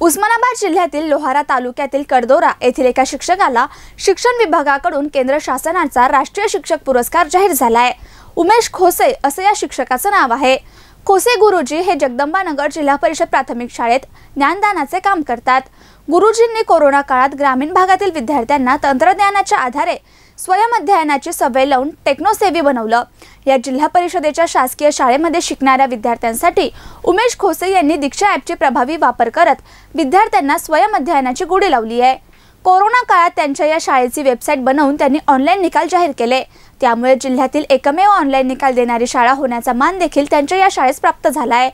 उस्मानाबाद जिल्ह्यातील लोहारा तालुक्यातील कडदोरा येथील एका शिक्षकाला शिक्षण विभागाकडून केंद्र शासनाचा राष्ट्रीय शिक्षक पुरस्कार जाहीर झाला आहे उमेश खोसे असं या शिक्षकाचं नाव आहे. खोसे गुरुजी हे जगदंबानगर जिल्हा परिषद प्राथमिक शाळेत ज्ञानदानाचे काम करतात. गुरुजींनी कोरोना काळात ग्रामीण भागातील विद्यार्थ्यांना तंत्रज्ञानाच्या आधारे स्वयंअध्ययनाची सवय लावून टेक्नोसेवी बनवलं. या जिल्हा परिषदेच्या शासकीय शाळेमध्ये शिकणाऱ्या विद्यार्थ्यांसाठी उमेश खोसे यांनी दीक्षा ॲपची प्रभावी वापर करत विद्यार्थ्यांना स्वयंअध्ययनाची गुढी लावली आहे. कोरोना काळात त्यांच्या या शाळेची वेबसाईट बनवून त्यांनी ऑनलाईन निकाल जाहीर केले. त्यामुळे जिल्ह्यातील एकमेव ऑनलाईन निकाल देणारी शाळा होण्याचा मान देखील त्यांच्या या शाळेस प्राप्त झाला आहे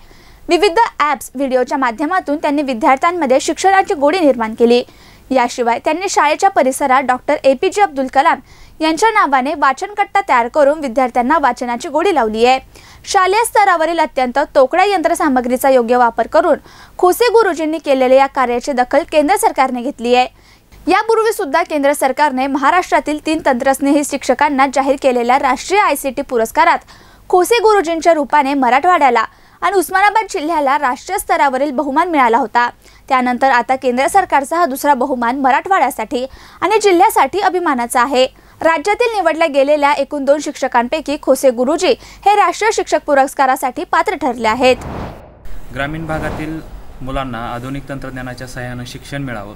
विविध ॲप्स व्हिडिओच्या माध्यमातून त्यांनी विद्यार्थ्यांमध्ये शिक्षणाची गोडी निर्माण केली. याशिवाय त्यांनी शाळेच्या परिसरात डॉक्टर ए पी जे अब्दुल कलाम यांच्या नावाने वाचनकट्टा तयार करून विद्यार्थ्यांना वाचनाची गोडी लावली आहे. शालेय स्तरावरील अत्यंत तोकड्या यंत्रसामग्रीचा योग्य वापर करून खोसे गुरुजींनी केलेल्या या कार्याची दखल केंद्र सरकारने घेतली आहे. यापूर्वी सुद्धा केंद्र सरकारने महाराष्ट्रातील तीन तंत्रस्नेही शिक्षकांना जाहीर केलेल्या राष्ट्रीय आय सी टी पुरस्कारात खोसे गुरुजींच्या रूपाने मराठवाड्याला आणि उस्मानाबाद जिल्ह्याला राष्ट्रीय स्तरावरील बहुमान मिळाला होता. त्यानंतर आता केंद्र सरकारचा हा दुसरा बहुमान मराठवाड्यासाठी आणि जिल्ह्यासाठी अभिमानाचा आहे. राज्यातील निवडल्या गेलेल्या एकूण दोन शिक्षकांपैकी खोसे गुरुजी हे राष्ट्रीय शिक्षक पुरस्कारासाठी पात्र ठरले आहेत. ग्रामीण भागातील मुलांना आधुनिक तंत्रज्ञानाच्या सहाय्यानं शिक्षण मिळावं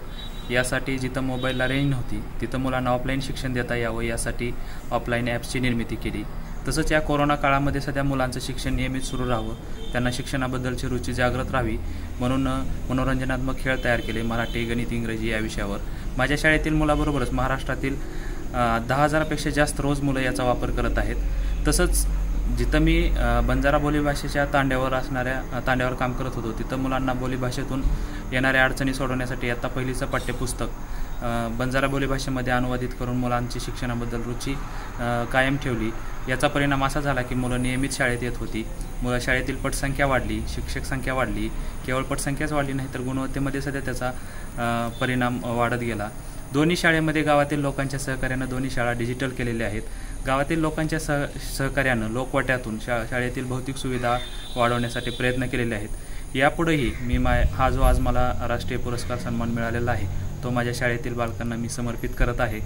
यासाठी जिथं मोबाईलला रेंज नव्हती तिथं मुलांना ऑफलाईन शिक्षण देता यावं यासाठी ऑफलाईन ॲप्सची निर्मिती केली. तसंच या कोरोना काळामध्ये सध्या मुलांचं शिक्षण नियमित सुरू राहावं त्यांना शिक्षणाबद्दलची रुची जागृत राहावी म्हणून मनोरंजनात्मक खेळ तयार केले मराठी गणित इंग्रजी या विषयावर. माझ्या शाळेतील मुलाबरोबरच महाराष्ट्रातील दहा हजारापेक्षा जास्त रोज मुलं याचा वापर करत आहेत. तसंच जिथं मी बंजारा बोलीभाषेच्या तांड्यावर असणाऱ्या तांड्यावर काम करत होतो तिथं मुलांना बोलीभाषेतून येणाऱ्या अडचणी सोडवण्यासाठी आता पहिलीचं पाठ्यपुस्तक बंजारा बोलीभाषेमध्ये अनुवादित करून मुलांची शिक्षणाबद्दल रुची कायम ठेवली. याचा परिणाम असा झाला की मुलं नियमित शाळेत येत होती. मुलं शाळेतील पटसंख्या वाढली शिक्षक संख्या वाढली केवळ पटसंख्याच वाढली नाही तर गुणवत्तेमध्ये सध्या त्याचा परिणाम वाढत गेला. दोन्ही शाळेमध्ये गावातील लोकांच्या सहकार्यानं दोन्ही शाळा डिजिटल केलेल्या आहेत. गावातील लोकांच्या सह सहकार्यानं लोकवाट्यातून शा शाळेतील भौतिक सुविधा वाढवण्यासाठी प्रयत्न केलेले आहेत. यापुढेही मी माय हा जो आज मला राष्ट्रीय पुरस्कार सन्मान मिळालेला आहे तो माझ्या शाळेतील बालकांना मी समर्पित करत आहे.